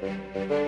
Música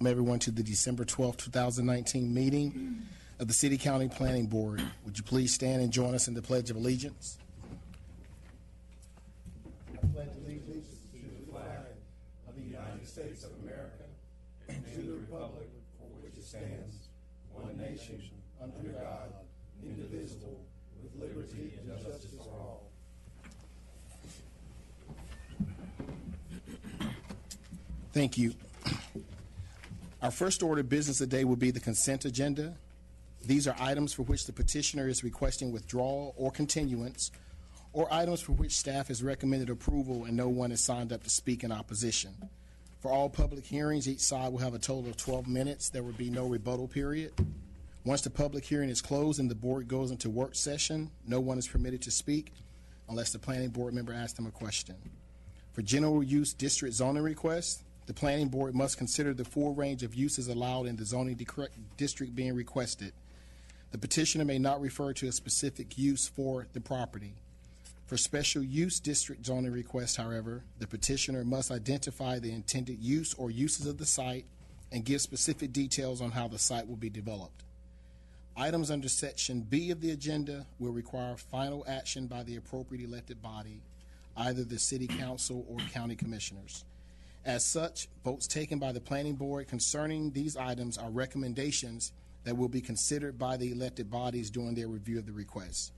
Welcome everyone to the December twelfth, two 2019 meeting of the City County Planning Board. Would you please stand and join us in the Pledge of Allegiance? I pledge allegiance to the flag of the United States of America and to the republic for which it stands, one nation, under God, indivisible, with liberty and justice for all. Thank you. Our first order of business today will be the consent agenda. These are items for which the petitioner is requesting withdrawal or continuance, or items for which staff has recommended approval and no one has signed up to speak in opposition. For all public hearings, each side will have a total of 12 minutes. There will be no rebuttal period. Once the public hearing is closed and the board goes into work session, no one is permitted to speak unless the planning board member asks them a question. For general use district zoning requests, the planning board must consider the full range of uses allowed in the zoning district being requested. The petitioner may not refer to a specific use for the property. For special use district zoning requests, however, the petitioner must identify the intended use or uses of the site and give specific details on how the site will be developed. Items under section B of the agenda will require final action by the appropriate elected body, either the city council or county commissioners. As such, votes taken by the planning board concerning these items are recommendations that will be considered by the elected bodies during their review of the request.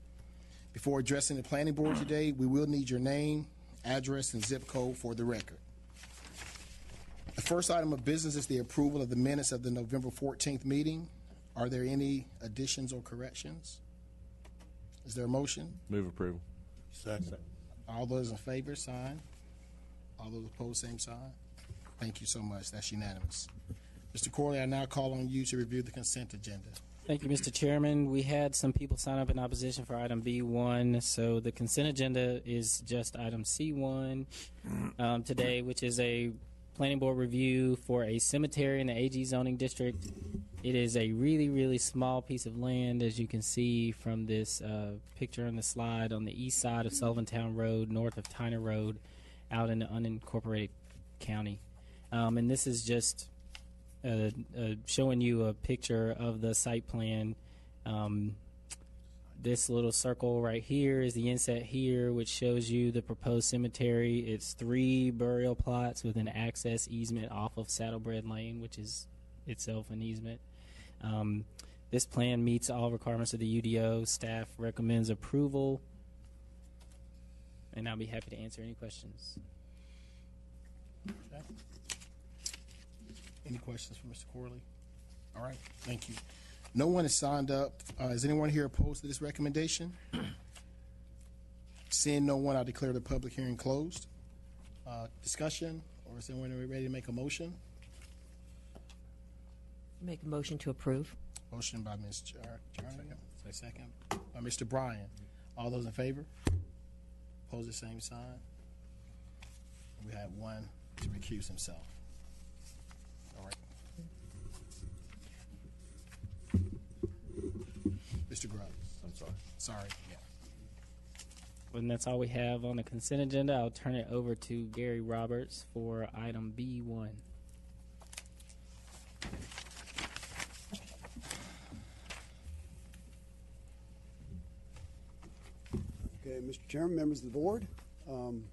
Before addressing the planning board today, we will need your name, address, and zip code for the record. The first item of business is the approval of the minutes of the November 14th meeting. Are there any additions or corrections? Is there a motion? Move approval. Second. All those in favor, sign. All those opposed, same sign. Thank you so much. That's unanimous. Mr. Corley, I now call on you to review the consent agenda. Thank you, Mr. Chairman. We had some people sign up in opposition for item B1, so the consent agenda is just item C1 um, today, which is a planning board review for a cemetery in the AG zoning district. It is a really, really small piece of land, as you can see from this uh, picture on the slide, on the east side of Sullivan Town Road, north of Tyner Road, out in the unincorporated county. Um, and this is just uh, uh, showing you a picture of the site plan. Um, this little circle right here is the inset here, which shows you the proposed cemetery. It's three burial plots with an access easement off of Saddlebred Lane, which is itself an easement. Um, this plan meets all requirements of the UDO. Staff recommends approval, and I'll be happy to answer any questions. Any questions for Mr. Corley? All right, thank you. No one has signed up. Uh, is anyone here opposed to this recommendation? Seeing no one, I declare the public hearing closed. Uh, discussion, or is anyone ready to make a motion? Make a motion to approve. Motion by Ms. Jar- Jarnigan, is second? By Mr. Bryan. All those in favor? Pose the same sign. We have one to recuse himself. All right. Mr. Grubb, I'm sorry. sorry, yeah. And that's all we have on the consent agenda. I'll turn it over to Gary Roberts for item B1. Okay, Mr. Chairman, members of the board, um,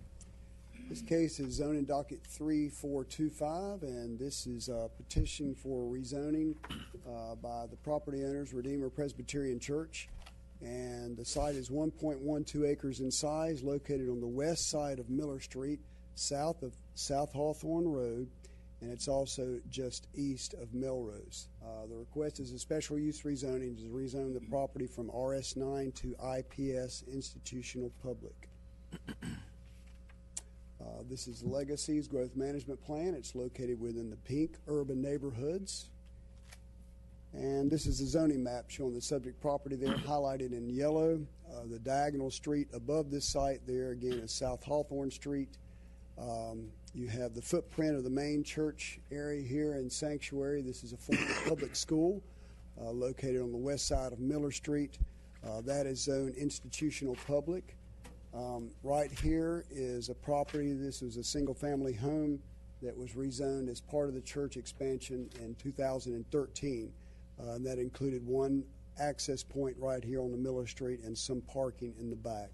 this case is zoning docket 3425, and this is a petition for rezoning uh, by the property owners Redeemer Presbyterian Church. And the site is 1.12 acres in size, located on the west side of Miller Street, south of South Hawthorne Road, and it's also just east of Melrose. Uh, the request is a special use rezoning to rezone the property from RS9 to IPS institutional public. Uh, this is Legacy's growth management plan. It's located within the pink urban neighborhoods. And this is a zoning map showing the subject property there highlighted in yellow. Uh, the diagonal street above this site there again is South Hawthorne Street. Um, you have the footprint of the main church area here in Sanctuary. This is a former public school uh, located on the west side of Miller Street. Uh, that is zoned institutional public. Um, right here is a property. This was a single family home that was rezoned as part of the church expansion in 2013. Uh, and that included one access point right here on the Miller Street and some parking in the back.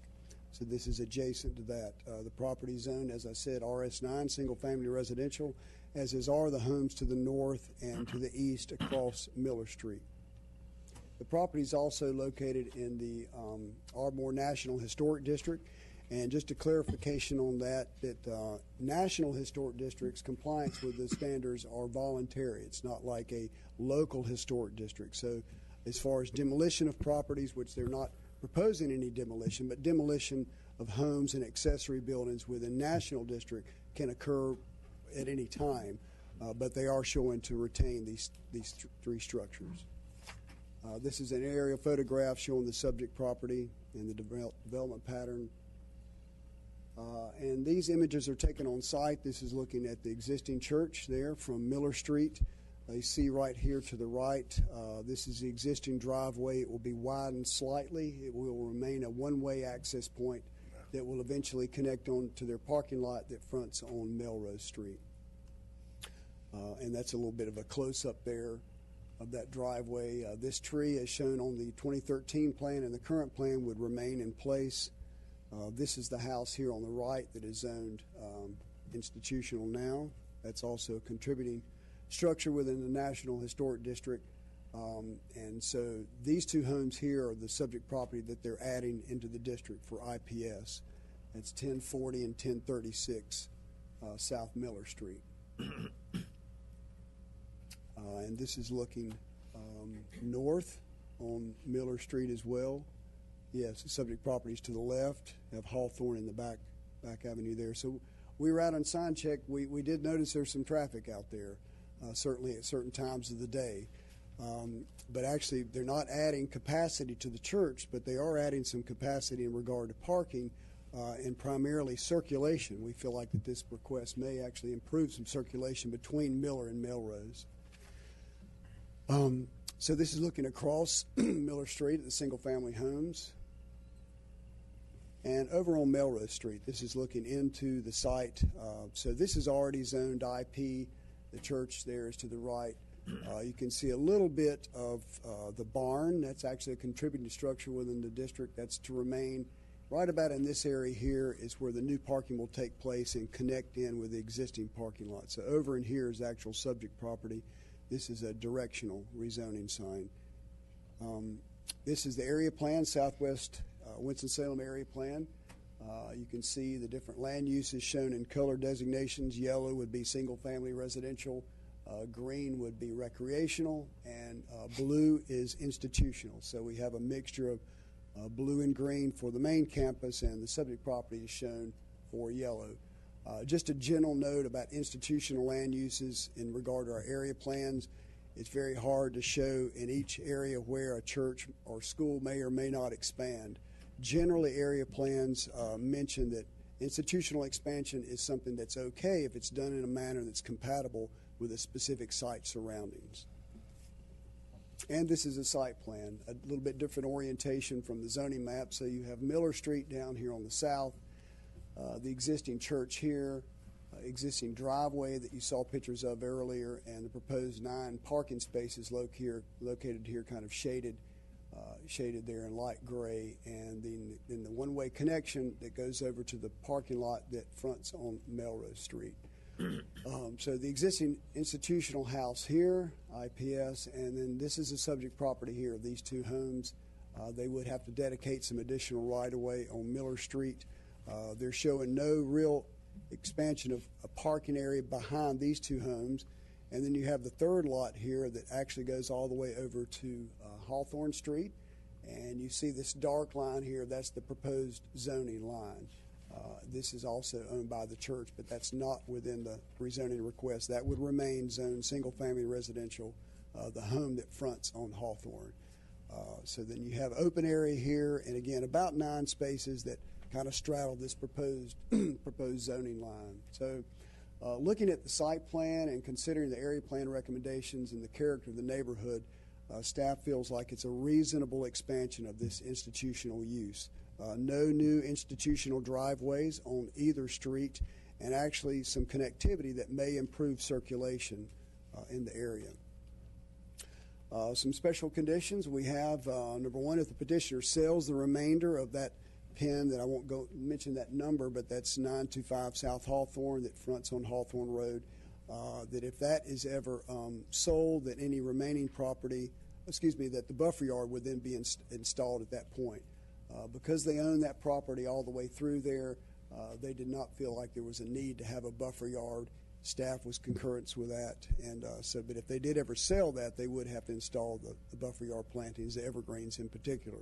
So this is adjacent to that. Uh, the property zone, as I said, RS9, single family residential, as is are the homes to the north and to the east across Miller Street. The property is also located in the um, Ardmore National Historic District. And just a clarification on that, that uh, national historic districts compliance with the standards are voluntary. It's not like a local historic district. So as far as demolition of properties, which they're not proposing any demolition, but demolition of homes and accessory buildings within national district can occur at any time. Uh, but they are showing to retain these, these th- three structures. Uh, this is an aerial photograph showing the subject property and the devel- development pattern. Uh, and these images are taken on site. This is looking at the existing church there from Miller Street. You see right here to the right, uh, this is the existing driveway. It will be widened slightly. It will remain a one-way access point that will eventually connect on to their parking lot that fronts on Melrose Street. Uh, and that's a little bit of a close-up there of that driveway. Uh, this tree, as shown on the 2013 plan and the current plan, would remain in place. Uh, this is the house here on the right that is zoned um, institutional now. That's also contributing structure within the National Historic District. Um, and so these two homes here are the subject property that they're adding into the district for IPS. That's 1040 and 1036 uh, South Miller Street. Uh, and this is looking um, north on Miller Street as well. Yes, subject properties to the left have Hawthorne in the back back avenue there. So we were out on sign check. We, we did notice there's some traffic out there, uh, certainly at certain times of the day. Um, but actually, they're not adding capacity to the church, but they are adding some capacity in regard to parking uh, and primarily circulation. We feel like that this request may actually improve some circulation between Miller and Melrose. Um, so this is looking across Miller Street at the single family homes. And over on Melrose Street, this is looking into the site. Uh, so this is already zoned IP. The church there is to the right. Uh, you can see a little bit of uh, the barn. That's actually a contributing structure within the district. That's to remain. Right about in this area here is where the new parking will take place and connect in with the existing parking lot. So over in here is actual subject property. This is a directional rezoning sign. Um, this is the area plan, Southwest uh, Winston-Salem area plan. Uh, you can see the different land uses shown in color designations. Yellow would be single-family residential. Uh, green would be recreational, and uh, blue is institutional. So we have a mixture of uh, blue and green for the main campus, and the subject property is shown for yellow. Uh, just a general note about institutional land uses in regard to our area plans. It's very hard to show in each area where a church or school may or may not expand. Generally, area plans uh, mention that institutional expansion is something that's okay if it's done in a manner that's compatible with a specific site surroundings. And this is a site plan, a little bit different orientation from the zoning map. So you have Miller Street down here on the south, uh, the existing church here, uh, existing driveway that you saw pictures of earlier, and the proposed nine parking spaces lo- here, located here, kind of shaded, uh, shaded there in light gray, and then, then the one-way connection that goes over to the parking lot that fronts on Melrose Street. Um, so the existing institutional house here, IPS, and then this is the subject property here these two homes. Uh, they would have to dedicate some additional right-of-way on Miller Street. Uh, they're showing no real expansion of a parking area behind these two homes. And then you have the third lot here that actually goes all the way over to uh, Hawthorne Street. And you see this dark line here, that's the proposed zoning line. Uh, This is also owned by the church, but that's not within the rezoning request. That would remain zoned single-family residential, uh, the home that fronts on Hawthorne. Uh, So then you have open area here, and again, about nine spaces that kind of straddle this proposed, proposed zoning line. So uh, looking at the site plan and considering the area plan recommendations and the character of the neighborhood, uh, staff feels like it's a reasonable expansion of this institutional use. Uh, no new institutional driveways on either street, and actually some connectivity that may improve circulation uh, in the area. Uh, some special conditions we have uh, number one, if the petitioner sells the remainder of that pin that I won't go mention that number, but that's 925 South Hawthorne that fronts on Hawthorne Road. Uh, that if that is ever um, sold, that any remaining property, excuse me, that the buffer yard would then be ins- installed at that point. Uh, because they own that property all the way through there, uh, they did not feel like there was a need to have a buffer yard. Staff was concurrence with that, and uh, so. But if they did ever sell that, they would have to install the, the buffer yard plantings, the evergreens in particular.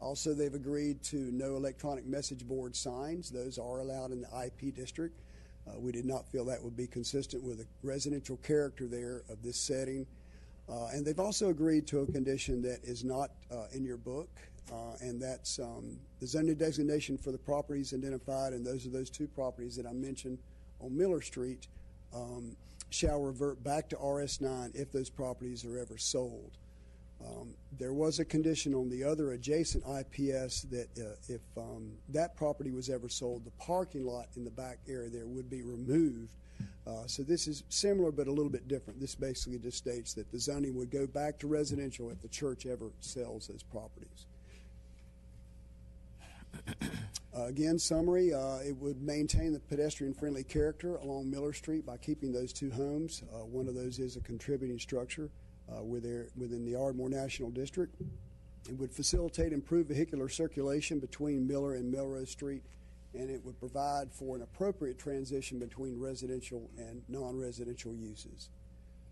Also, they've agreed to no electronic message board signs; those are allowed in the IP district. Uh, we did not feel that would be consistent with the residential character there of this setting. Uh, and they've also agreed to a condition that is not uh, in your book, uh, and that's um, the zoning designation for the properties identified, and those are those two properties that I mentioned on Miller Street, um, shall revert back to RS9 if those properties are ever sold. Um, there was a condition on the other adjacent IPS that uh, if um, that property was ever sold, the parking lot in the back area there would be removed. Uh, so this is similar but a little bit different. This basically just states that the zoning would go back to residential if the church ever sells those properties. Uh, again, summary, uh, it would maintain the pedestrian-friendly character along Miller Street by keeping those two homes. Uh, one of those is a contributing structure within, within the Ardmore National District. It would facilitate improved vehicular circulation between Miller and Melrose Street, and it would provide for an appropriate transition between residential and non-residential uses.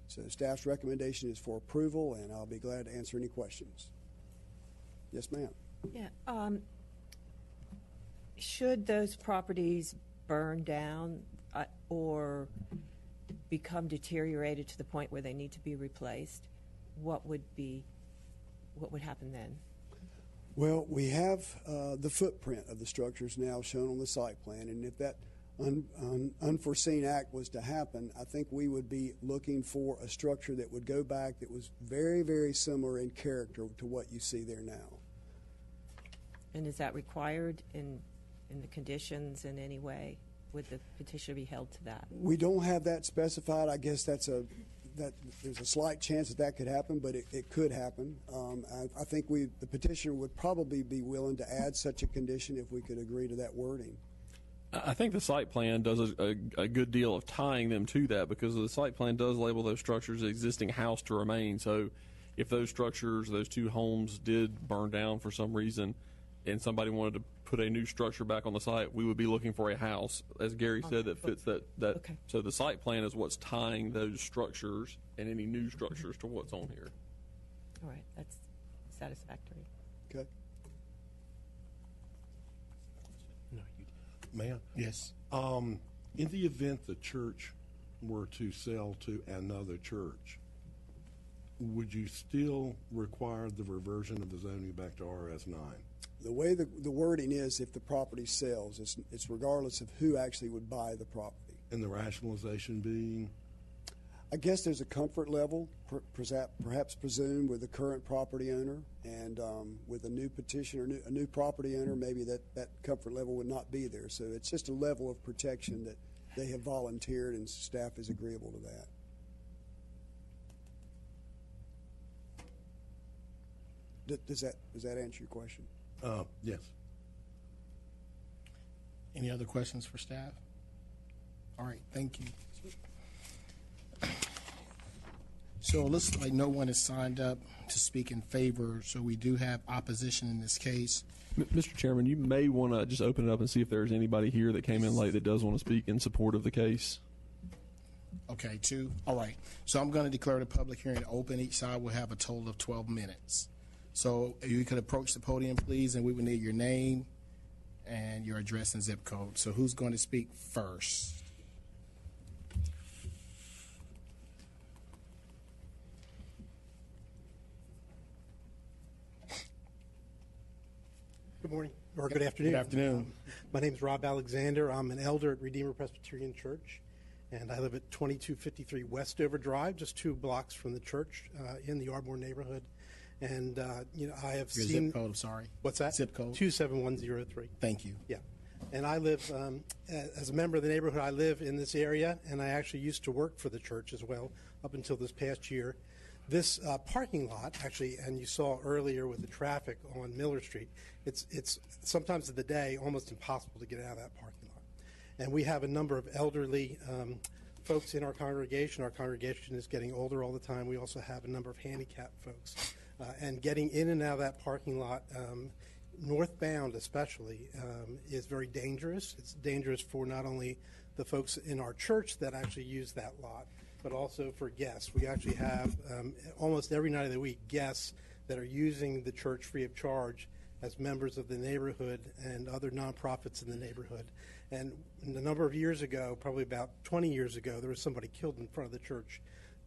So staff's recommendation is for approval, and I'll be glad to answer any questions. Yes, ma'am. Yeah. Um, should those properties burn down uh, or become deteriorated to the point where they need to be replaced, what would be, what would happen then? Well, we have uh, the footprint of the structures now shown on the site plan, and if that un, un, unforeseen act was to happen, I think we would be looking for a structure that would go back that was very, very similar in character to what you see there now. And is that required in, in the conditions in any way? Would the petitioner be held to that? We don't have that specified. I guess that's a that there's a slight chance that that could happen, but it, it could happen. Um, I, I think we the petitioner would probably be willing to add such a condition if we could agree to that wording. I I think the site plan does a, a, a good deal of tying them to that because the site plan does label those structures existing house to remain. So if those structures, those two homes did burn down for some reason and somebody wanted to put a new structure back on the site, we would be looking for a house, as Gary said, that fits that. that Okay. So the site plan is what's tying those structures and any new structures to what's on here. All right, that's satisfactory. Okay. Ma'am, Yes. um, in the event the church were to sell to another church, would you still require the reversion of the zoning back to RS nine? The way the, the wording is, if the property sells, it's, it's regardless of who actually would buy the property. And the rationalization being, I guess there's a comfort level, perhaps presumed with the current property owner, and um, with a new petitioner, new- a new property owner, maybe that, that comfort level would not be there. So it's just a level of protection that they have volunteered, and staff is agreeable to that. Does that, does that answer your question? Uh, yes. Any other questions for staff? All right, thank you. So it looks like no one has signed up to speak in favor, so we do have opposition in this case. M- Mr. Chairman, you may want to just open it up and see if there's anybody here that came in late that does want to speak in support of the case. Okay, two, all right. So I'm going to declare the public hearing open. Each side will have a total of 12 minutes. So if you could approach the podium, please, and we would need your name and your address and zip code. So who's going to speak first? Good morning, or good afternoon. Good afternoon. My name is Rob Alexander. I'm an elder at Redeemer Presbyterian Church, and I live at 2253 Westover Drive, just two blocks from the church uh, in the Ardmore neighborhood. And, uh, you know, I have Your seen. zip code, I'm sorry. What's that? Zip code. 27103. Thank you. Yeah. And I live, um, as a member of the neighborhood, I live in this area, and I actually used to work for the church as well up until this past year. This uh, parking lot, actually, and you saw earlier with the traffic on Miller Street, it's, it's sometimes of the day almost impossible to get out of that parking lot. And we have a number of elderly um, folks in our congregation. Our congregation is getting older all the time. We also have a number of handicapped folks. Uh, and getting in and out of that parking lot, um, northbound especially, um, is very dangerous. It's dangerous for not only the folks in our church that actually use that lot, but also for guests. We actually have um, almost every night of the week guests that are using the church free of charge as members of the neighborhood and other nonprofits in the neighborhood. And a number of years ago, probably about 20 years ago, there was somebody killed in front of the church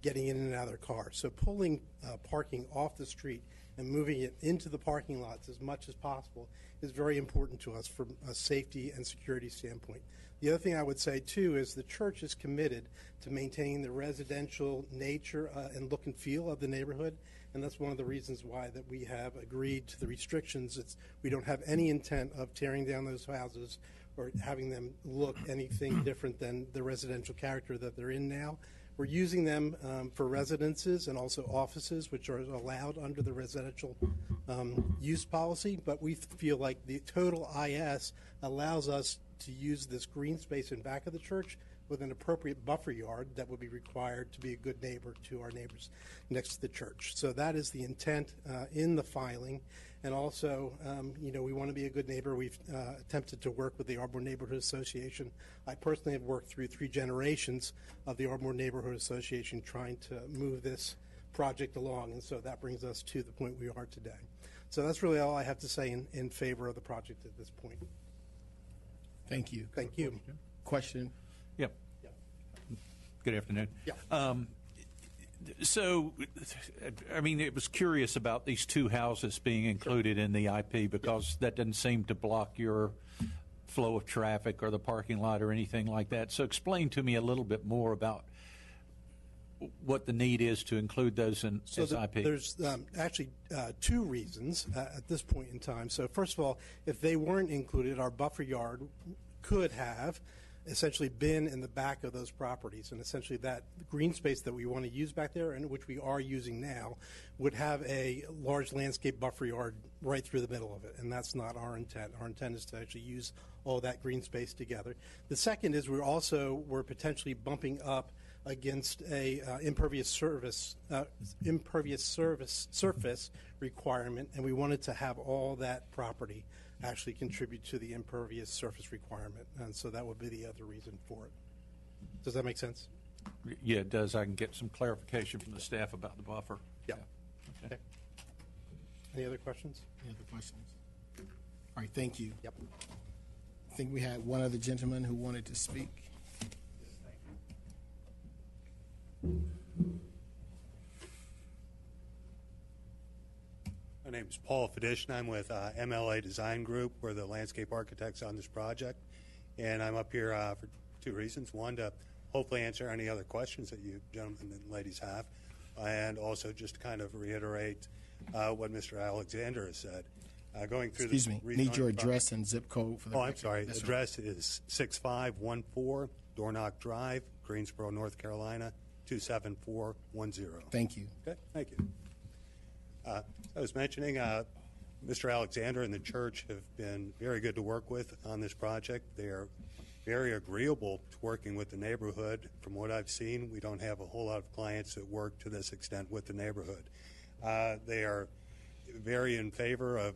getting in and out of their car. So pulling uh, parking off the street and moving it into the parking lots as much as possible is very important to us from a safety and security standpoint. The other thing I would say too is the church is committed to maintaining the residential nature uh, and look and feel of the neighborhood, and that's one of the reasons why that we have agreed to the restrictions. It's we don't have any intent of tearing down those houses or having them look anything different than the residential character that they're in now. We're using them um, for residences and also offices, which are allowed under the residential um, use policy. But we feel like the total IS allows us to use this green space in back of the church with an appropriate buffer yard that would be required to be a good neighbor to our neighbors next to the church. So that is the intent uh, in the filing. And also, um, you know, we want to be a good neighbor. We've uh, attempted to work with the Ardmore Neighborhood Association. I personally have worked through three generations of the Ardmore Neighborhood Association trying to move this project along. And so that brings us to the point we are today. So that's really all I have to say in, in favor of the project at this point. Thank you. Thank you. Question? Yep. Good afternoon. Yeah. Um, So, I mean, it was curious about these two houses being included in the IP because that doesn't seem to block your flow of traffic or the parking lot or anything like that. So explain to me a little bit more about what the need is to include those in So as the- IP. there's um, actually uh, two reasons uh, at this point in time. So first of all, if they weren't included, our buffer yard could have essentially been in the back of those properties, and essentially that green space that we want to use back there, and which we are using now, would have a large landscape buffer yard right through the middle of it, and that's not our intent. Our intent is to actually use all that green space together. The second is we're also we're potentially bumping up against a uh, impervious service uh, impervious service surface requirement, and we wanted to have all that property actually contribute to the impervious surface requirement, and so that would be the other reason for it. Does that make sense? yeah, it does. I can get some clarification from the staff about the buffer. Yeah. Okay. Any other questions? Any other questions? All right, thank you. Yep. I think we had one other gentleman who wanted to speak. My name is Paul Fedish, and I'm with uh, MLA Design Group. We're the landscape architects on this project. And I'm up here uh, for two reasons. One, to hopefully answer any other questions that you gentlemen and ladies have. And also just to kind of reiterate uh, what Mr. Alexander has said. Uh, Going through the Excuse me, need your address and zip code for the Oh, I'm record. sorry. That's right. Address is 6514 Dornock Drive, Greensboro, North Carolina, 27410. Thank you. Okay, thank you. Uh, I was mentioning, uh, Mr. Alexander and the church have been very good to work with on this project. They are very agreeable to working with the neighborhood. From what I've seen, we don't have a whole lot of clients that work to this extent with the neighborhood. Uh, They are very in favor of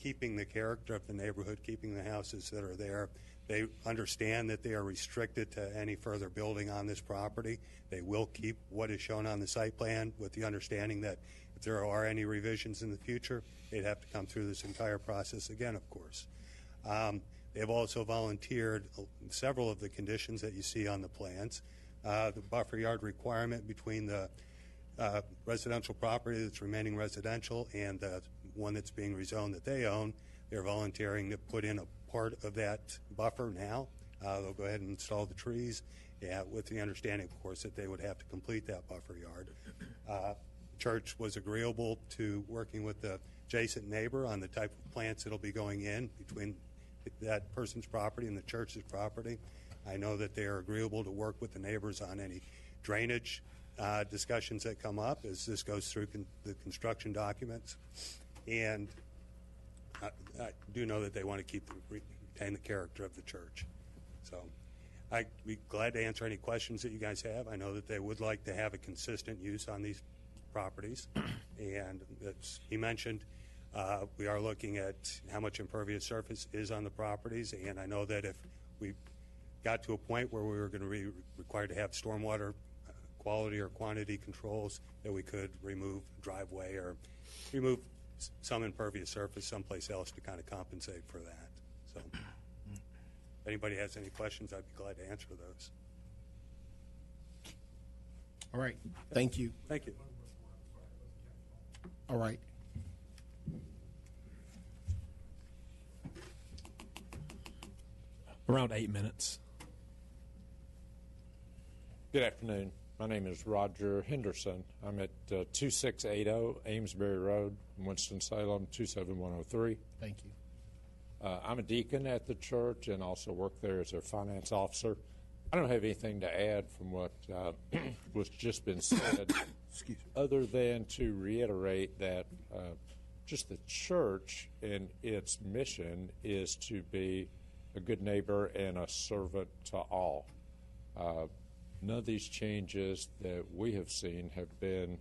keeping the character of the neighborhood, keeping the houses that are there. They understand that they are restricted to any further building on this property. They will keep what is shown on the site plan with the understanding that if there are any revisions in the future, they'd have to come through this entire process again, of course. Um, They have also volunteered uh, several of the conditions that you see on the plans. Uh, The buffer yard requirement between the uh, residential property that's remaining residential and the one that's being rezoned that they own. They're volunteering to put in a part of that buffer now. Uh, They'll go ahead and install the trees, yeah, with the understanding, of course, that they would have to complete that buffer yard. Church was agreeable to working with the adjacent neighbor on the type of plants that'll be going in between that person's property and the church's property. I know that they are agreeable to work with the neighbors on any drainage uh, discussions that come up as this goes through con- the construction documents. And I, I do know that they want to keep, the- retain the character of the church. So I'd be glad to answer any questions that you guys have. I know that they would like to have a consistent use on these properties. And as he mentioned, uh, we are looking at how much impervious surface is on the properties. And I know that if we got to a point where we were going to be required to have stormwater uh, quality or quantity controls, that we could remove driveway or remove s- some impervious surface someplace else to kind of compensate for that. So if anybody has any questions, I'd be glad to answer those. All right, thank you. Thank you. All right. Around eight minutes. Good afternoon. My name is Roger Henderson. I'm at uh, 2680 Amesbury Road, Winston-Salem, 27103. Thank you. Uh, I'm a deacon at the church and also work there as their finance officer. I don't have anything to add from what uh, was just been said, other than to reiterate that uh, just the church and its mission is to be a good neighbor and a servant to all. Uh, none of these changes that we have seen have been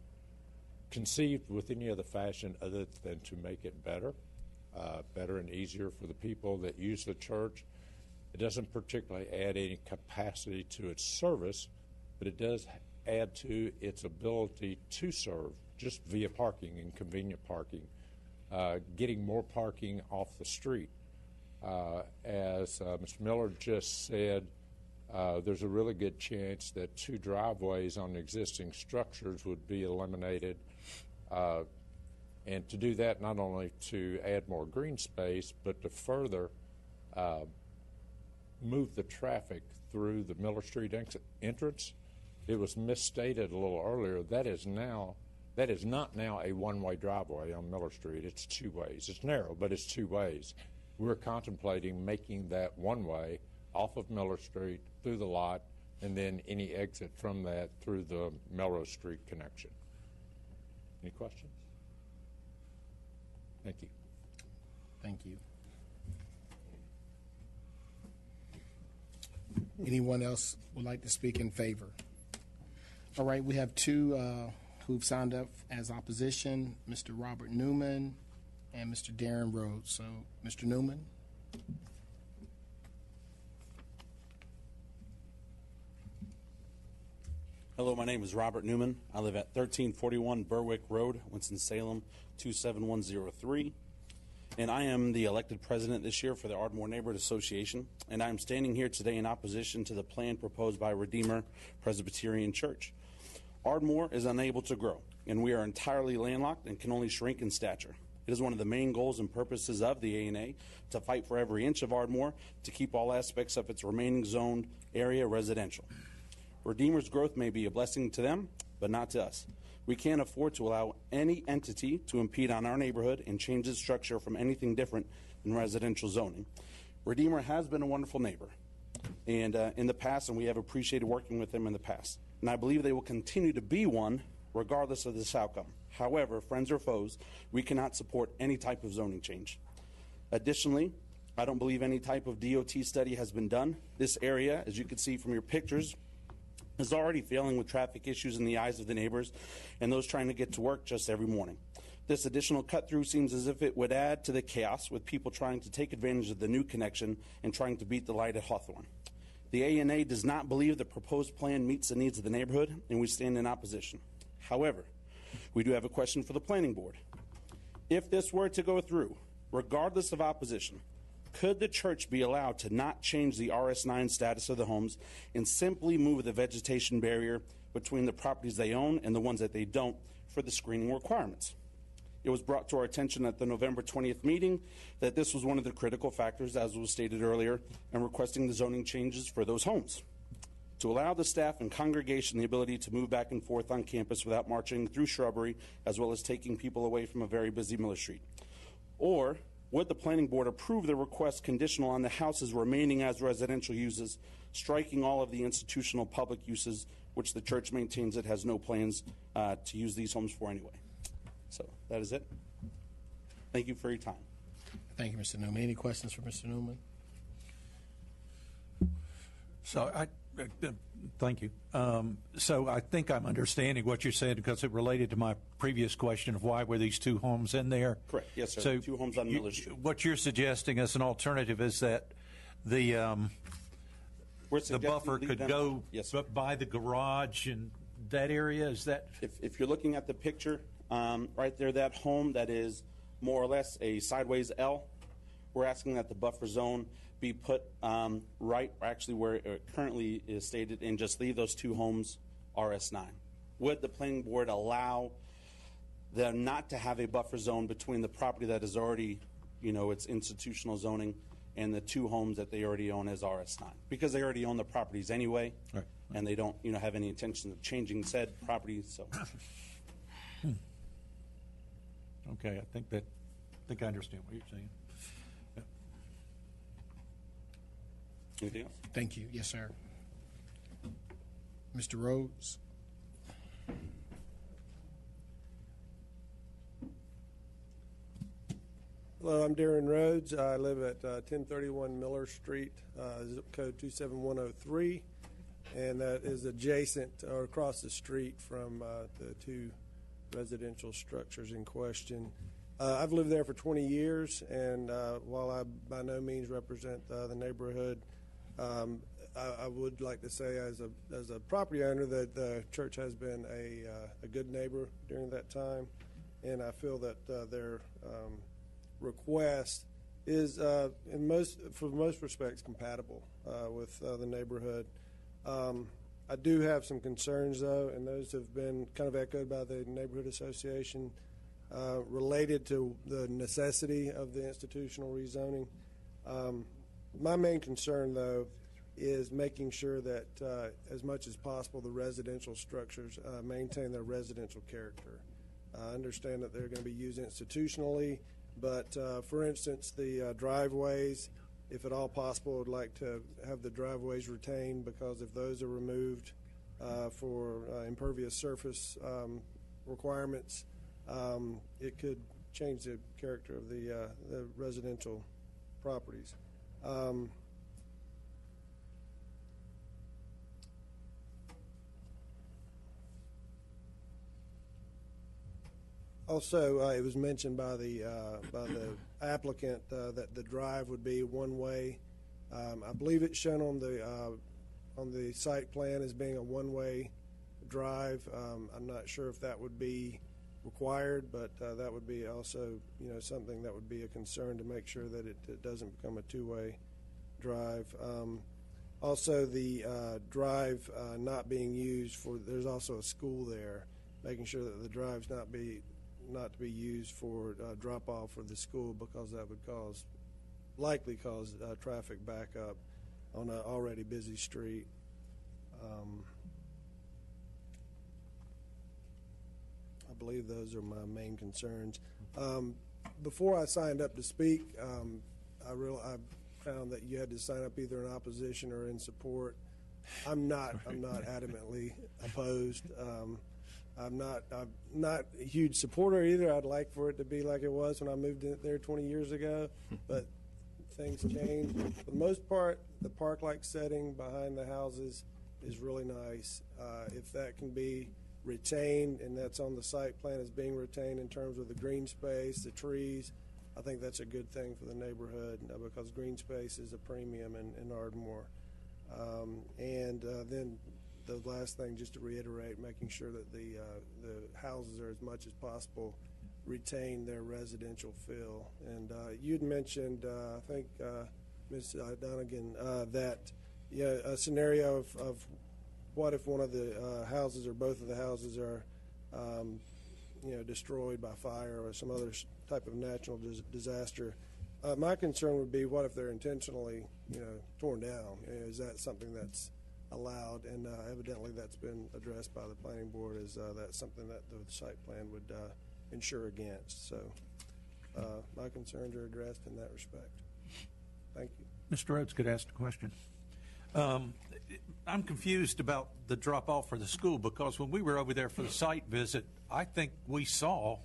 conceived with any other fashion other than to make it better, uh, better and easier for the people that use the church. It doesn't particularly add any capacity to its service, but it does add to its ability to serve just via parking and convenient parking, uh, getting more parking off the street. Uh, as uh, Mr. Miller just said, uh, there's a really good chance that two driveways on existing structures would be eliminated. Uh, and to do that, not only to add more green space, but to further uh, move the traffic through the Miller Street entrance. It was misstated a little earlier. That is now, that is not now a one-way driveway on Miller Street. It's two ways. It's narrow, but it's two ways. We're contemplating making that one way off of Miller Street through the lot, and then any exit from that through the Melrose Street connection. Any questions? Thank you. Thank you. Anyone else would like to speak in favor? All right, we have two uh, who've signed up as opposition, Mr. Robert Newman and Mr. Darren Rhodes. So, Mr. Newman? Hello, my name is Robert Newman. I live at 1341 Berwick Road, Winston-Salem, 27103. And I am the elected president this year for the Ardmore Neighborhood Association. And I'm standing here today in opposition to the plan proposed by Redeemer Presbyterian Church. Ardmore is unable to grow, and we are entirely landlocked and can only shrink in stature. It is one of the main goals and purposes of the ANA to fight for every inch of Ardmore to keep all aspects of its remaining zoned area residential. Redeemer's growth may be a blessing to them, but not to us. We can't afford to allow any entity to impede on our neighborhood and change its structure from anything different than residential zoning. Redeemer has been a wonderful neighbor and uh, in the past, and we have appreciated working with them in the past. And I believe they will continue to be one regardless of this outcome. However, friends or foes, we cannot support any type of zoning change. Additionally, I don't believe any type of DOT study has been done. This area, as you can see from your pictures, is already failing with traffic issues in the eyes of the neighbors and those trying to get to work just every morning. This additional cut through seems as if it would add to the chaos with people trying to take advantage of the new connection and trying to beat the light at Hawthorne. The ANA does not believe the proposed plan meets the needs of the neighborhood, and we stand in opposition. However, we do have a question for the planning board. If this were to go through, regardless of opposition, could the church be allowed to not change the RS9 status of the homes and simply move the vegetation barrier between the properties they own and the ones that they don't for the screening requirements? It was brought to our attention at the November 20th meeting that this was one of the critical factors, as was stated earlier, in requesting the zoning changes for those homes. To allow the staff and congregation the ability to move back and forth on campus without marching through shrubbery, as well as taking people away from a very busy Miller Street. Or would the planning board approve the request conditional on the houses remaining as residential uses, striking all of the institutional public uses, which the church maintains it has no plans uh, to use these homes for anyway? So that is it. Thank you for your time. Thank you, Mr. Newman. Any questions for Mr. Newman? So I, uh, uh, thank you. Um, so I think I'm understanding what you're saying because it related to my previous question of why were these two homes in there? Correct. Yes, sir. So Two homes on you- Miller Street. What you're suggesting as an alternative is that the um, We're the buffer could go Yes, sir. by the garage and that area. Is that If, if you're looking at the picture, um, right there, that home that is more or less a sideways L, we're asking that the buffer zone be put um, right, actually where it currently is stated, and just leave those two homes RS9. Would the planning board allow them not to have a buffer zone between the property that is already, you know, it's institutional zoning, and the two homes that they already own as RS9? Because they already own the properties anyway, Right. and they don't, you know, have any intention of changing said property, so. Okay? I think that I think I understand what you're saying. Anything else? Thank you. Yes, sir. Mr. Rhodes? Hello, I'm Darren Rhodes. I live at uh, 1031 Miller Street, uh, zip code 27103, and that is adjacent or across the street from uh, the two residential structures in question. Uh, I've lived there for 20 years, and uh, while I by no means represent uh, the neighborhood, um, I, I would like to say, as a as a property owner, that the church has been a uh, a good neighbor during that time, and I feel that uh, their um, request is, uh, in most for most respects, compatible with the neighborhood. Um, I do have some concerns, though, and those have been kind of echoed by the neighborhood association, uh, related to the necessity of the institutional rezoning. Um, my main concern, though, is making sure that, uh, as much as possible, the residential structures uh, maintain their residential character. I understand that they're going to be used institutionally, but uh, for instance, the uh, driveways, if at all possible, would like to have the driveways retained because if those are removed uh, for uh, impervious surface um, requirements, um, it could change the character of the, uh, the residential properties. Um, Also, uh, it was mentioned by the uh, by the applicant uh, that the drive would be one way. Um, I believe it's shown on the uh, on the site plan as being a one way drive. Um, I'm not sure if that would be required, but uh, that would be also you know something that would be a concern to make sure that it, it doesn't become a two way drive. Um, also, the uh, drive uh, not being used for there's also a school there, making sure that the drive's not be not to be used for uh, drop off for the school because that would cause, likely cause uh, traffic backup on an already busy street. Um, I believe those are my main concerns. Um, before I signed up to speak, um, I real I found that you had to sign up either in opposition or in support. I'm not. I'm not adamantly opposed. Um, I'm not. I'm not a huge supporter either. I'd like for it to be like it was when I moved in there 20 years ago, but things change. For the most part, the park-like setting behind the houses is really nice. Uh, if that can be retained, and that's on the site plan as being retained in terms of the green space, the trees, I think that's a good thing for the neighborhood uh, because green space is a premium in, in Ardmore. Um, and uh, then the last thing, just to reiterate, making sure that the uh, the houses are as much as possible retain their residential feel. And uh, you'd mentioned, uh, I think, uh, Ms. Dunigan, uh, that yeah, a scenario of, of what if one of the uh, houses or both of the houses are, um, you know, destroyed by fire or some other type of natural dis- disaster. Uh, my concern would be, what if they're intentionally, you know, torn down? Is that something that's allowed? And uh, evidently, that's been addressed by the planning board. Is uh, that something that the site plan would uh, against? So, uh, my concerns are addressed in that respect. Thank you. Mr. Rhodes could ask a question. Um, I'm confused about the drop off for the school because when we were over there for the site visit, I think we saw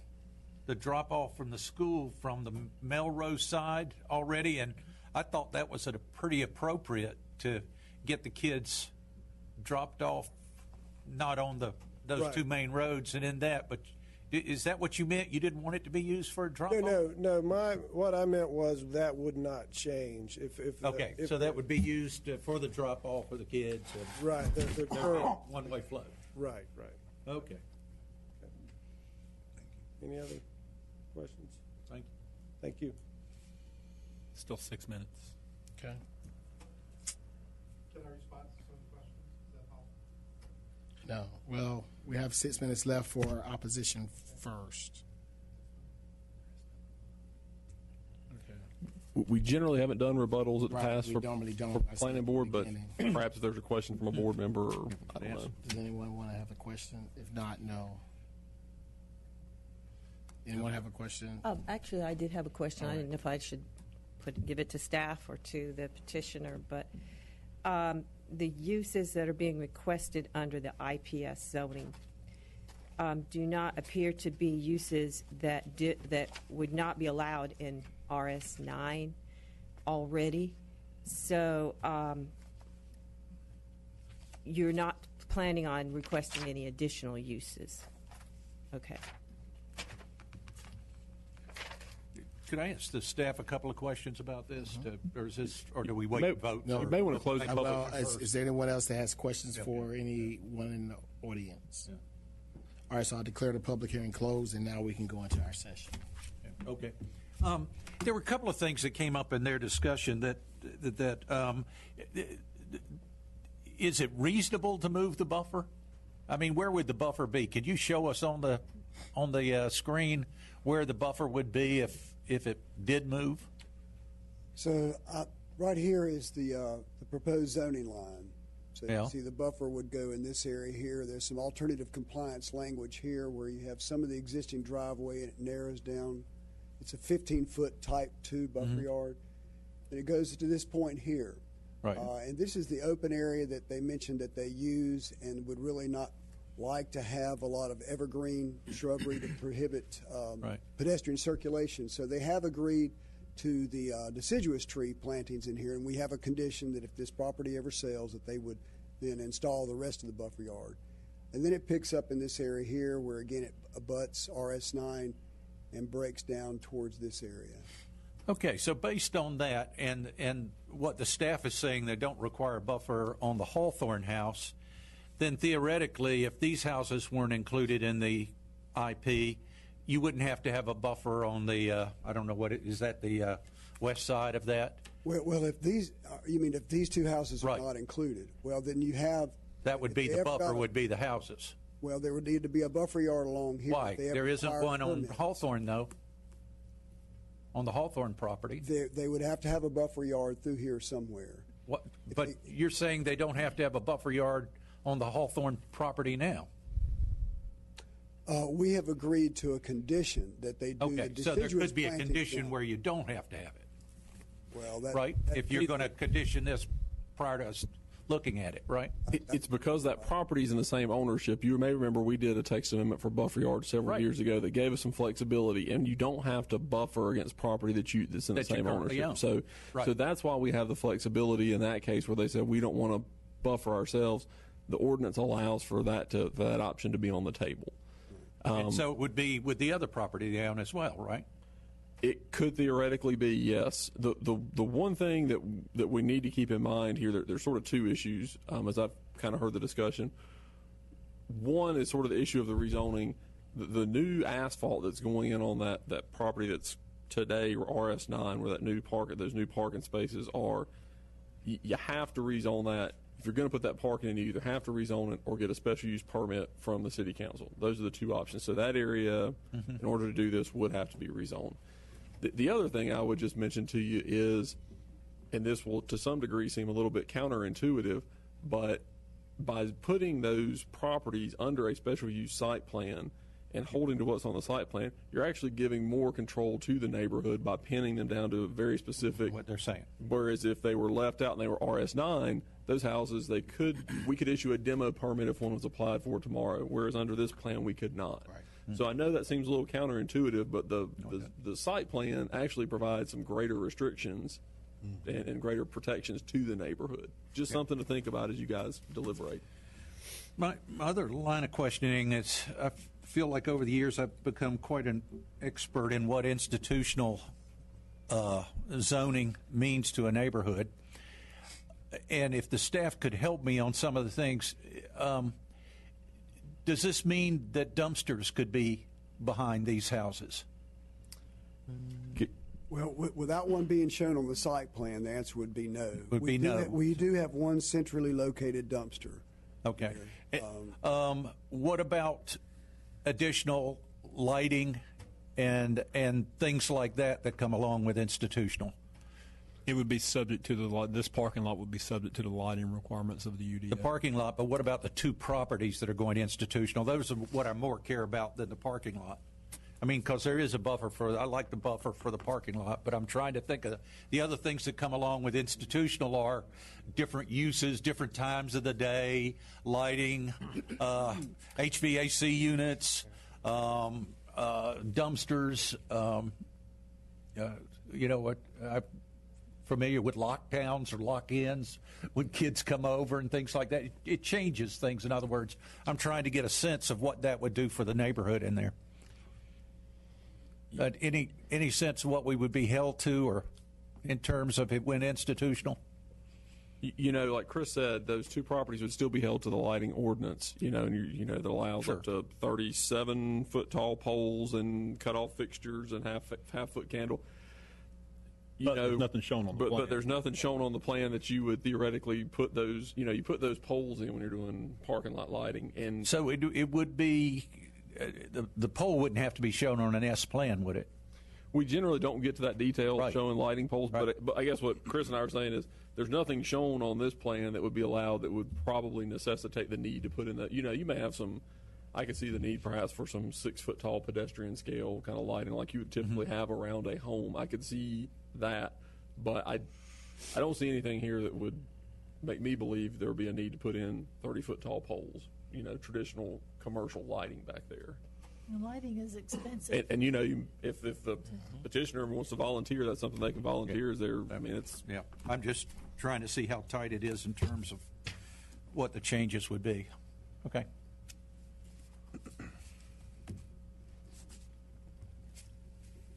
the drop off from the school from the Melrose side already, and I thought that was a pretty appropriate to get the kids dropped off, not on the those Right. two main roads and in that. But is that what you meant? You didn't want it to be used for a drop No, off? no, no. My what I meant was that would not change if if the- Okay, if so that would be used uh, for the drop off for the kids. and- right. The, the current, One way flow. right, right. Okay. Any other questions? Thank you. Thank you. Still six minutes. Okay. Can I respond to some questions? Is that No. Well, we have six minutes left for opposition first. Okay. We generally haven't done rebuttals at the Right, past we for, normally don't. for I said planning at the board, but beginning. perhaps if there's a question from a board member, or I don't know. Does anyone want to have a question? If not, no. Anyone have a question? Um, Actually, I did have a question. All I right. didn't know if I should put, give it to staff or to the petitioner, but um, the uses that are being requested under the IPS zoning um, do not appear to be uses that that would not be allowed in RS nine already. So um, you're not planning on requesting any additional uses? Okay. Could I ask the staff a couple of questions about this, to- or is this, or do we wait May- and vote? no, you may want to close the public. Well, is, is there anyone else that has questions for anyone in the audience? All right, so I'll declare the public hearing closed, and now we can go into our session. Okay. Um, There were a couple of things that came up in their discussion that, that- that, um, is it reasonable to move the buffer? I mean, where would the buffer be? Could you show us on the, on the uh, screen where the buffer would be if, if it did move? So uh, right here is the, uh, the proposed zoning line. So Yeah. you see the buffer would go in this area here. There's some alternative compliance language here where you have some of the existing driveway and it narrows down. It's a 15-foot type 2 buffer Mm-hmm. yard. And it goes to this point here. Right. Uh, and this is the open area that they mentioned that they use and would really not like to have a lot of evergreen shrubbery to prohibit um, Right. Pedestrian circulation. So they have agreed to the uh, deciduous tree plantings in here, and we have a condition that if this property ever sells, that they would then install the rest of the buffer yard. And then it picks up in this area here, where again it abuts RS9 and breaks down towards this area. Okay, so based on that and, and what the staff is saying, they don't require a buffer on the Hawthorne house, then theoretically, if these houses weren't included in the IP, you wouldn't have to have a buffer on the, uh, I don't know what, it- is that the uh, west side of that? Well, well, if these, uh, you mean if these two houses are Right. not included, well, then you have. That would be, if the buffer would be the houses. Well, there would need to be a buffer yard along here. Why? they There isn't one on permits. Hawthorne, though. On the Hawthorne property. They, they would have to have a buffer yard through here somewhere. What, but you're saying they don't have to have a buffer yard on the Hawthorne property now? Uh, we have agreed to a condition that they do Okay, the so there could be a condition now. where you don't have to have it, Well, that, right? that- If you're going to condition this prior to us looking at it, right? It, it's because that property is in the same ownership. You may remember we did a text amendment for buffer yard several Right. years ago that gave us some flexibility, and you don't have to buffer against property that you that's in That the you same currently ownership. own. So, Right. so that's why we have the flexibility in that case where they said we don't want to buffer ourselves. The ordinance allows for that to for that option to be on the table. Um, And so it would be with the other property they own as well, right? It could theoretically be yes. The the the one thing that that we need to keep in mind here, there, there's sort of two issues um, as I've kind of heard the discussion. One is sort of the issue of the rezoning. The, the new asphalt that's going in on that that property that's today or RS9, where that new park those new parking spaces are, you, you have to rezone that. If you're going to put that parking in, you either have to rezone it or get a special use permit from the city council. Those are the two options. So that area, mm-hmm. in order to do this, would have to be rezoned. The, the other thing I would just mention to you is, and this will to some degree seem a little bit counterintuitive, but by putting those properties under a special use site plan and holding to what's on the site plan, you're actually giving more control to the neighborhood by pinning them down to a very specific What they're saying. Whereas if they were left out and they were RS9, those houses they could we could issue a demo permit if one was applied for tomorrow. Whereas under this plan we could not. Mm-hmm. So I know that seems a little counterintuitive, but the the, the site plan actually provides some greater restrictions mm-hmm. and, and greater protections to the neighborhood. Just something to think about as you guys deliberate. My, my other line of questioning is I feel like over the years I've become quite an expert in what institutional uh, zoning means to a neighborhood. And if the staff could help me on some of the things, um, does this mean that dumpsters could be behind these houses? Well, wi- without one being shown on the site plan, the answer would be no. Would we be do no. ha- we do have one centrally located dumpster. Okay. Um, what about additional lighting and and things like that that come along with institutional? It would be subject to the, this parking lot would be subject to the lighting requirements of the UDO. The parking lot, but what about the two properties that are going institutional? Those are what I more care about than the parking lot. I mean, because there is a buffer for, I like the buffer for the parking lot, but I'm trying to think of the other things that come along with institutional are different uses, different times of the day, lighting, uh, HVAC units, um, uh, dumpsters. Um, uh, you know what? I'm familiar with lockdowns or lock-ins when kids come over and things like that. It, it changes things. In other words, I'm trying to get a sense of what that would do for the neighborhood in there. But any any sense of what we would be held to, or in terms of it went institutional? You, you know, like Chris said, those two properties would still be held to the lighting ordinance. You know, and you, you know that allows up to thirty-seven foot tall poles and cut off fixtures and half half foot candle. You But know, there's nothing shown on the but, plan. But there's nothing shown on the plan that you would theoretically put those. You know, you put those poles in when you're doing parking lot lighting, and So it it would be Uh, the the pole wouldn't have to be shown on an S plan, would it? we generally don't get to that detail Right. showing lighting poles. But but I guess what Chris and I are saying is there's nothing shown on this plan that would be allowed that would probably necessitate the need to put in that. You know, you may have some. I could see the need perhaps for some six foot tall pedestrian scale kind of lighting like you would typically mm-hmm. have around a home. I could see that, but I I don't see anything here that would make me believe there would be a need to put in 30 foot tall poles. You know, traditional commercial lighting back there. The lighting is expensive. And, and you know, you, if if the petitioner wants to volunteer, that's something they can volunteer. Is there? I mean, it's Yeah, I'm just trying to see how tight it is in terms of what the changes would be. Okay.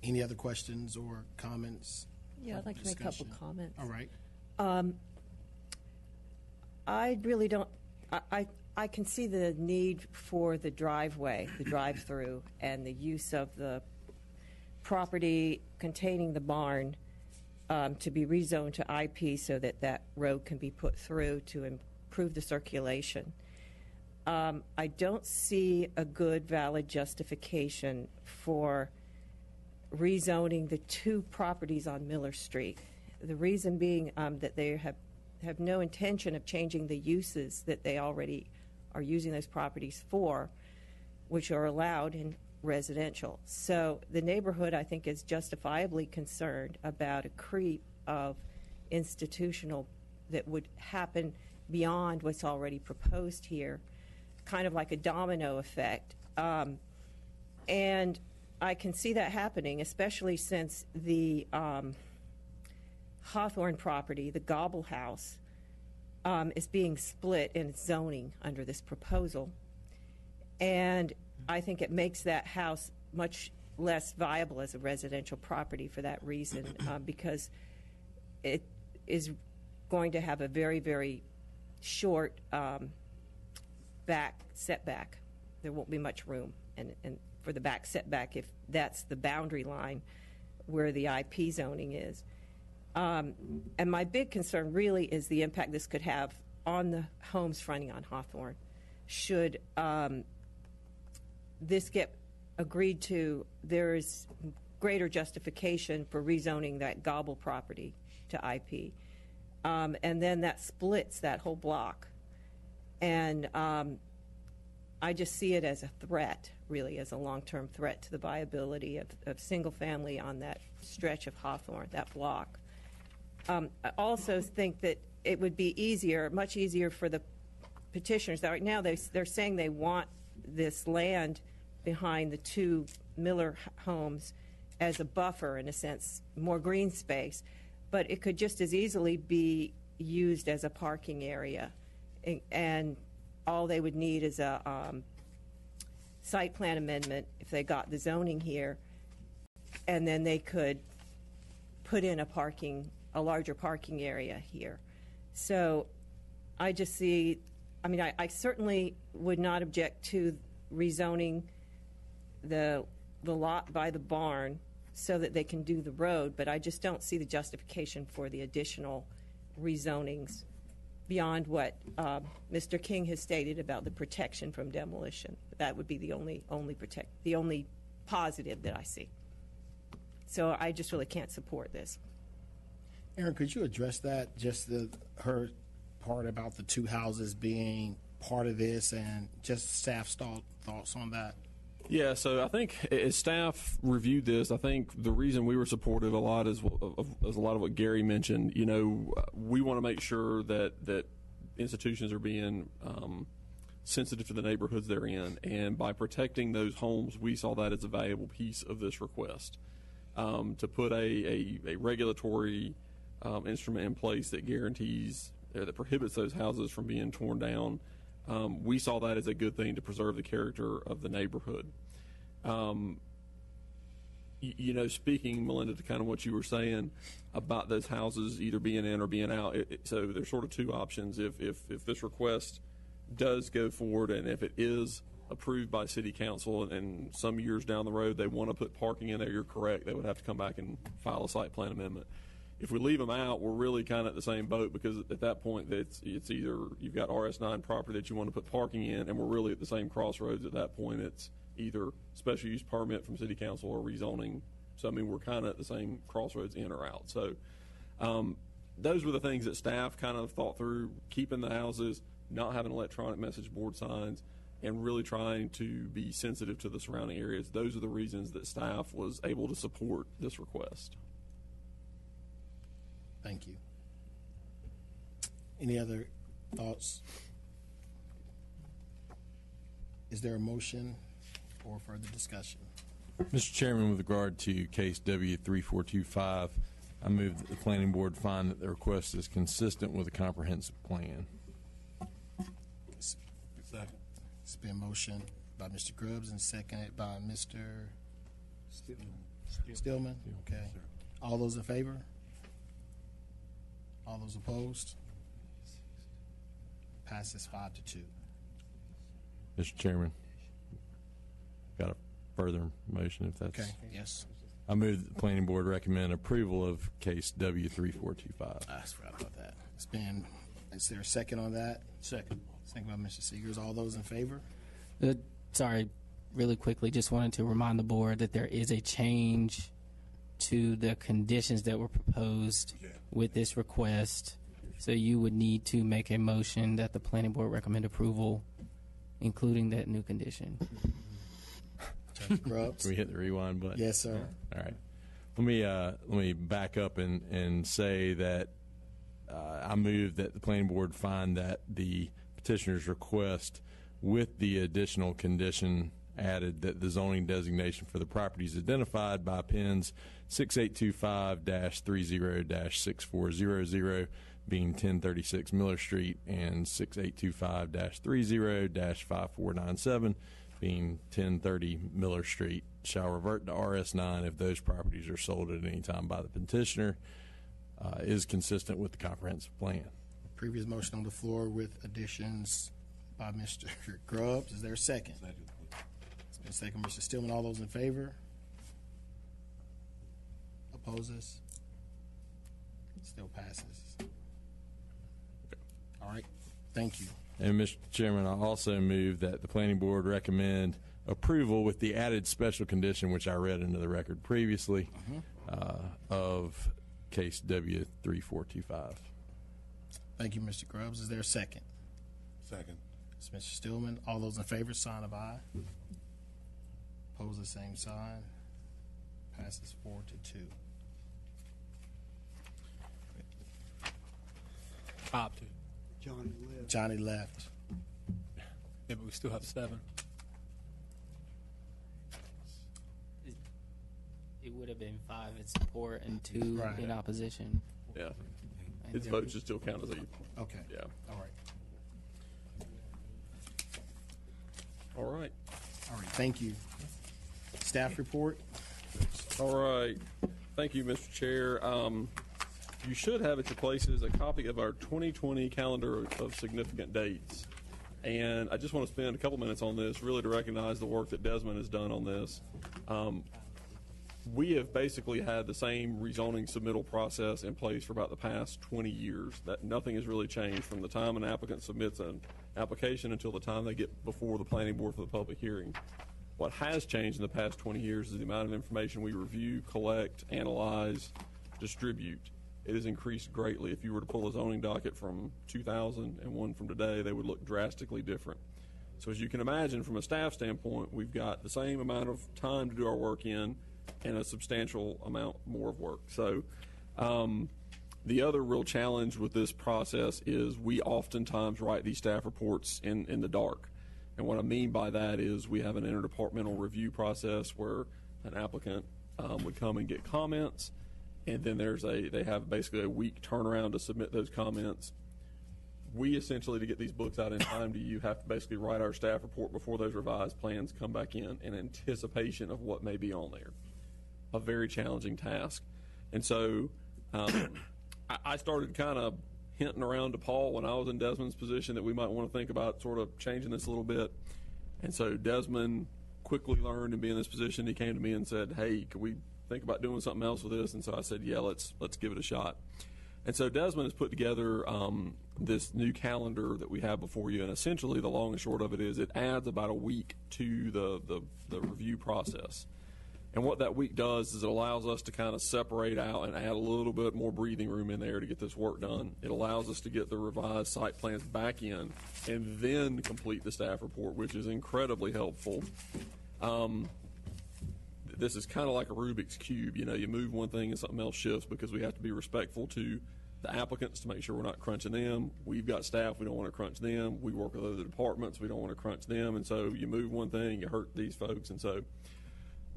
Any other questions or comments? Yeah, I'd like to make a couple Discussion. comments. All right. Um, I really don't, I, I, I can see the need for the driveway, the drive-through, and the use of the property containing the barn um, to be rezoned to IP so that that road can be put through to improve the circulation. Um, I don't see a good valid justification for rezoning the two properties on Miller Street. The reason being um, that they have, have no intention of changing the uses that they already are using those properties for. which are allowed in residential. So the neighborhood, I think, is justifiably concerned about a creep of institutional that would happen beyond what's already proposed here, kind of like a domino effect. Um, and I can see that happening, especially since the um, Hawthorne property, the Gobble House, um, is being split in its zoning under this proposal. And I think it makes that house much less viable as a residential property for that reason, uh, because it is going to have a very, very short um, back setback. There won't be much room, and, and for the back setback, if that's the boundary line where the IP zoning is. Um, and my big concern really is the impact this could have on the homes fronting on Hawthorne. Should um, this get agreed to, there is greater justification for rezoning that Gobble property to IP. Um, and then that splits that whole block. And um, I just see it as a threat, really, as a long term threat to the viability of, of single family on that stretch of Hawthorne, that block. Um, I also think that it would be easier, much easier for the petitioners. Right now, they, they're saying they want this land behind the two Miller homes as a buffer, in a sense, more green space. But it could just as easily be used as a parking area. And- And all they would need is a um, site plan amendment if they got the zoning here. And then they could put in a parking, a larger parking area here. So I just see, I mean, I, I certainly would not object to rezoning the, the lot by the barn so that they can do the road, but I just don't see the justification for the additional rezonings beyond what uh, Mr. King has stated about the protection from demolition. That would be the only, only protect, the only positive that I see. So I just really can't support this. Aaron, could you address that? Just the her part about the two houses being part of this, and just staff's thought, thoughts on that. Yeah, so I think as staff reviewed this, I think the reason we were supportive a lot is, is a lot of what Gary mentioned. You know, we want to make sure that that institutions are being um, sensitive to the neighborhoods they're in, and by protecting those homes, we saw that as a valuable piece of this request. Um, to put a, a, a regulatory um, instrument in place that guarantees uh, that prohibits those houses from being torn down. Um, we saw that as a good thing to preserve the character of the neighborhood. Um, y- you know, speaking, Melynda, to kind of what you were saying about those houses either being in or being out. It, it- so there's sort of two options. If, if if this request does go forward, and if it is approved by City Council, and, and some years down the road they want to put parking in there, you're correct. They would have to come back and file a site plan amendment. If we leave them out, we're really kind of at the same boat because at that point, it's it's either you've got RS9 property that you want to put parking in, and we're really at the same crossroads at that point. It's either special use permit from City Council or rezoning. So I mean, we're kind of at the same crossroads in or out. So um, those were the things that staff kind of thought through: keeping the houses, not having electronic message board signs, and really trying to be sensitive to the surrounding areas. Those are the reasons that staff was able to support this request. Thank you. Any other thoughts? Is there a motion or further discussion? Mr. Chairman, with regard to case W 3425, I move that the planning board find that the request is consistent with a comprehensive plan. Second. It's been motion by Mr. Grubbs and seconded by Mr. Steelman. Okay. All those in favor? All those opposed? Passes five to two. Mr. Chairman, got a further motion if that's. Okay, yes. I move that the planning board recommend approval of case W 3425. I forgot about that. It's been, is there a second on that? Second. Second by Mr. Seegers. All those in favor? Uh, sorry, really quickly, just wanted to remind the board that there is a change to the conditions that were proposed with this request. So you would need to make a motion that the planning board recommend approval, including that new condition. Judge Grubbs. Can we hit the rewind button? Yes, sir. All right. Let me uh, let me back up and and say that uh, I move that the planning board find that the petitioner's request, with the additional condition added that the zoning designation for the properties identified by pins 6825-30-6400 being 1036 Miller Street and 6825-30-5497 being 1030 Miller Street shall revert to RS9 if those properties are sold at any time by the petitioner uh, is consistent with the comprehensive plan. Previous motion on the floor with additions by Mr. Grubbs. Is there a second? It's been second, Mr. Steelman. All those in favor? Opposes? Still passes. All right. Thank you. And Mr. Chairman, I also move that the planning board recommend approval with the added special condition, which I read into the record previously, uh, of case W three four two five. Thank you, Mr. Grubbs. Is there a second? Second. It's Mr. Steelman. All those in favor, sign of aye. Pose the same sign. Passes four to two. Five two. Johnny left. Johnny left. Yeah, but we still have seven. It would have been five in support and two Right. in opposition. Yeah. His vote should still count as a, Okay. yeah. All right. All right. All right. Thank you. Staff report. All right. Thank you, Mr. Chair. Um, you should have at your places a copy of our 2020 calendar of significant dates. And I just want to spend a couple minutes on this, really to recognize the work that Desmond has done on this. Um, we have basically had the same rezoning submittal process in place for about the past 20 years. That nothing has really changed from the time an applicant submits an application until the time they get before the planning board for the public hearing. What has changed in the past 20 years is the amount of information we review, collect, analyze, distribute. It has increased greatly. If you were to pull a zoning docket from 2000 and one from today, they would look drastically different. So as you can imagine, from a staff standpoint, we've got the same amount of time to do our work in and a substantial amount more of work. So um, the other real challenge with this process is we oftentimes write these staff reports in, in the dark. And what I mean by that is we have an interdepartmental review process where an applicant um, would come and get comments, and then there's a they have basically a week turnaround to submit those comments. We essentially, to get these books out in time to you, have to basically write our staff report before those revised plans come back in in anticipation of what may be on there. A very challenging task. And so um, I started kind of hinting around to Paul when I was in Desmond's position that we might want to think about sort of changing this a little bit. And so Desmond quickly learned and be in this position. He came to me and said, "Hey, can we think about doing something else with this?" And so I said, "Yeah, let's let's give it a shot." And so Desmond has put together um, this new calendar that we have before you, and essentially the long and short of it is it adds about a week to the the, the review process. And what that week does is it allows us to kind of separate out and add a little bit more breathing room in there to get this work done. It allows us to get the revised site plans back in and then complete the staff report, which is incredibly helpful. Um, this is kind of like a Rubik's cube. You know, you move one thing and something else shifts because we have to be respectful to the applicants to make sure we're not crunching them. We've got staff, we don't want to crunch them. We work with other departments, we don't want to crunch them. And so you move one thing, you hurt these folks. And so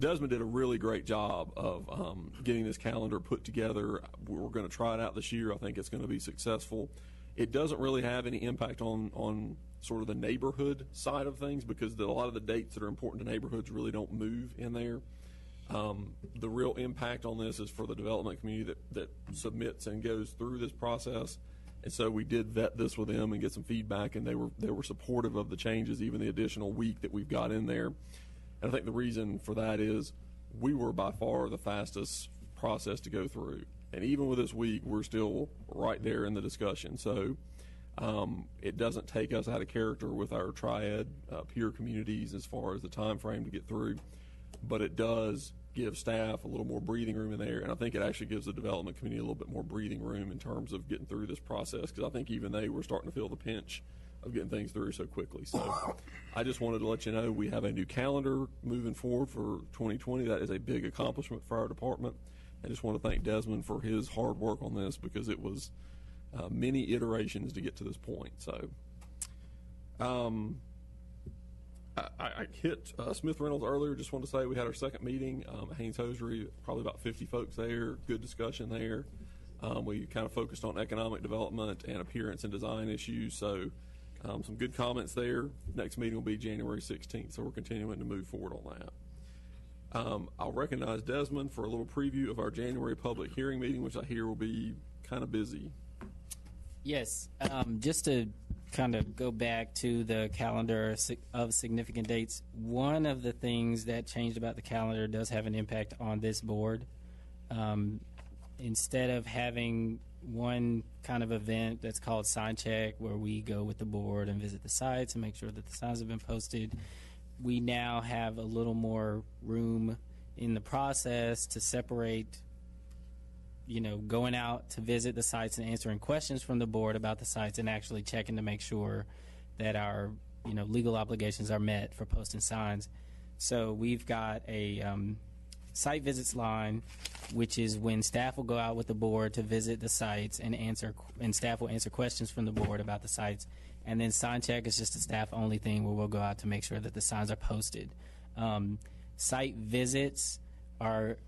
Desmond did a really great job of um, getting this calendar put together. We're going to try it out this year. I think it's going to be successful. It doesn't really have any impact on on sort of the neighborhood side of things because the, a lot of the dates that are important to neighborhoods really don't move in there. Um, the real impact on this is for the development community that, that submits and goes through this process. And so we did vet this with them and get some feedback, and they were they were supportive of the changes, even the additional week that we've got in there. And I think the reason for that is we were by far the fastest process to go through. And even with this week, we're still right there in the discussion. So um, it doesn't take us out of character with our triad uh, peer communities as far as the time frame to get through, but it does give staff a little more breathing room in there, and I think it actually gives the development community a little bit more breathing room in terms of getting through this process because I think even they were starting to feel the pinch of getting things through so quickly. So I just wanted to let you know we have a new calendar moving forward for 2020. That is a big accomplishment for our department. I just want to thank Desmond for his hard work on this because it was uh, many iterations to get to this point. So, um, I, I hit uh, Smith Reynolds earlier. Just want to say we had our second meeting. Um, Haynes Hosiery, probably about 50 folks there. Good discussion there. Um, we kind of focused on economic development and appearance and design issues. So, um, some good comments there. Next meeting will be January 16th. So, we're continuing to move forward on that. Um, I'll recognize Desmond for a little preview of our January public hearing meeting, which I hear will be kind of busy. Yes, um, just to kind of go back to the calendar of significant dates, one of the things that changed about the calendar does have an impact on this board. Um, instead of having one kind of event that's called sign check, where we go with the board and visit the sites and make sure that the signs have been posted, we now have a little more room in the process to separate you know, going out to visit the sites and answering questions from the board about the sites and actually checking to make sure that our, you know, legal obligations are met for posting signs. So we've got a um, site visits line, which is when staff will go out with the board to visit the sites and answer, and staff will answer questions from the board about the sites. And then sign check is just a staff only thing where we'll go out to make sure that the signs are posted. Um, site visits are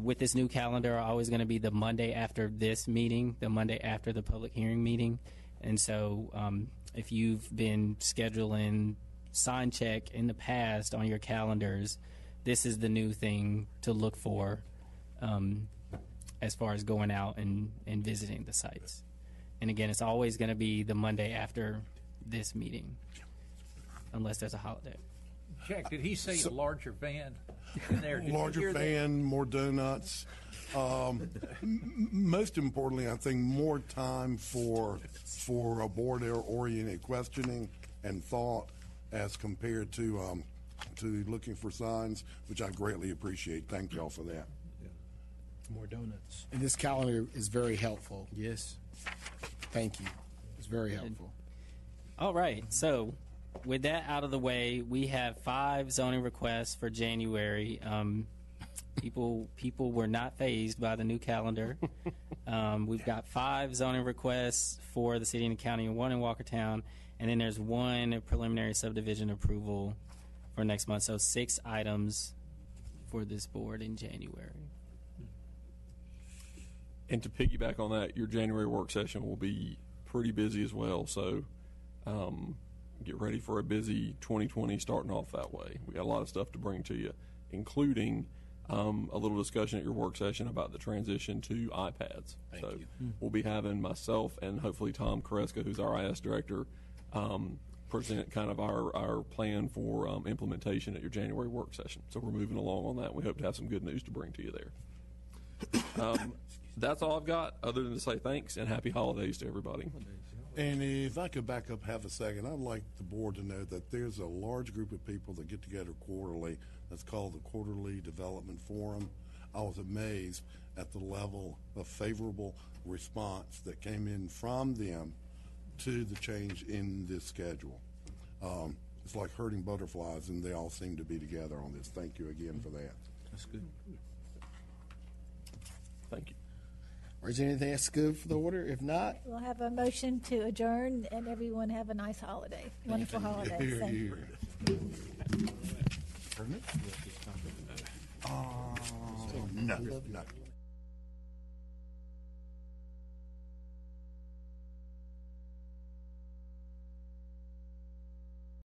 with this new calendar are always going to be the Monday after this meeting, the Monday after the public hearing meeting. And so um, if you've been scheduling sign check in the past on your calendars, this is the new thing to look for um, as far as going out and, and visiting the sites. And again, it's always going to be the Monday after this meeting, unless there's a holiday. Jack, did he say a larger van in there? Did you larger hear that? fan, more donuts. Um, m- most importantly, I think more time for for a board oriented questioning and thought as compared to um, to looking for signs, which I greatly appreciate. Thank y'all for that. More donuts. And this calendar is very helpful. Yes. Thank you. It's very helpful. All right. So, with that out of the way, we have five zoning requests for January. Um, people people were not phased by the new calendar. Um, we've got five zoning requests for the city and the county, and one in Walkertown, and then there's one preliminary subdivision approval for next month. So six items for this board in January. And to piggyback on that, your January work session will be pretty busy as well. So um, get ready for a busy 2020 starting off that way. We got a lot of stuff to bring to you, including um, a little discussion at your work session about the transition to iPads. Thank so you. we'll be having myself and hopefully Tom Koreska, who's our IS director, um, present kind of our, our plan for um, implementation at your January work session. So we're moving along on that. We hope to have some good news to bring to you there. Um, that's all I've got, other than to say thanks and happy holidays to everybody. And if I could back up half a second, I'd like the board to know that there's a large group of people that get together quarterly. That's called the Quarterly Development Forum. I was amazed at the level of favorable response that came in from them to the change in this schedule. Um, it's like herding butterflies, and they all seem to be together on this. Thank you again for that. That's good. Thank you. Or is there anything that's good for the order? If not, We'll have a motion to adjourn, and everyone have a nice holiday, wonderful holiday. Here, Thank you. here. Uh, no, no.